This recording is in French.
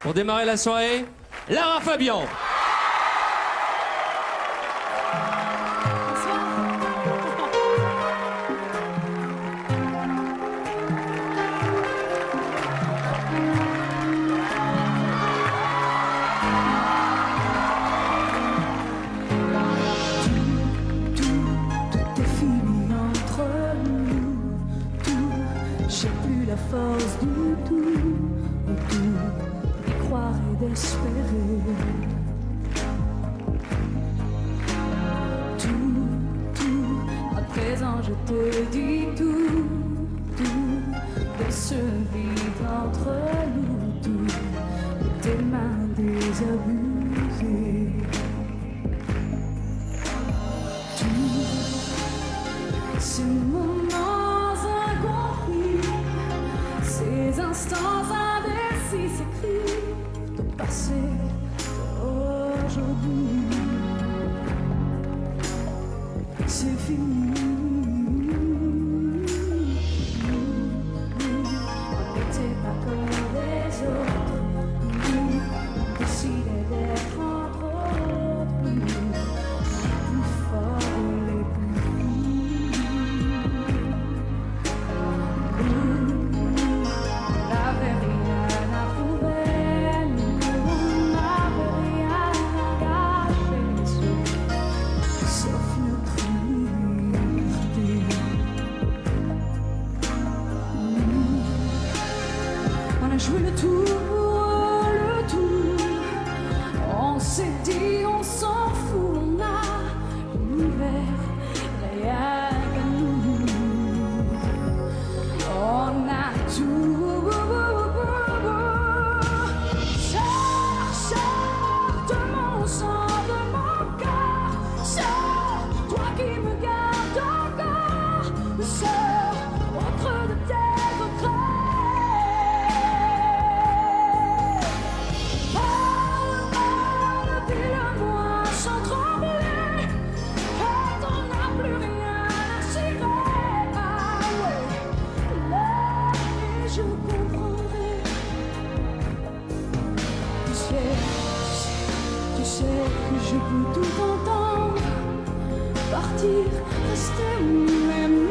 Pour démarrer la soirée, Lara Fabian. J'ai plus la force du tout. Je te dis tout, tout de ce vide entre nous, tout de tes mains désabusées. Tout, ces moments incompris, ces instants indécis s'écrivent de passé aujourd'hui. C'est fini. jouer le tour. tu sais que je peux tout entendre, partir, rester ou même.